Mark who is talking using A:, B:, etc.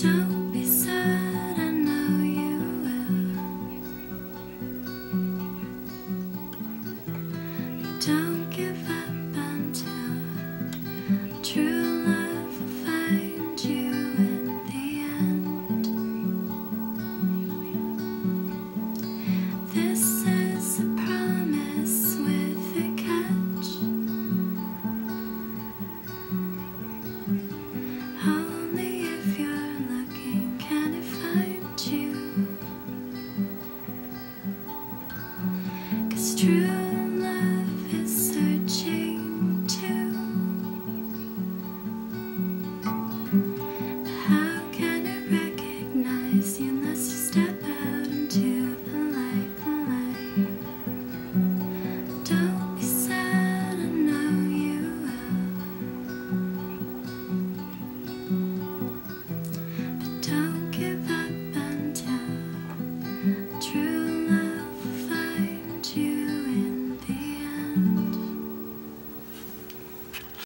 A: Don't be sad, I know you will. Don't true.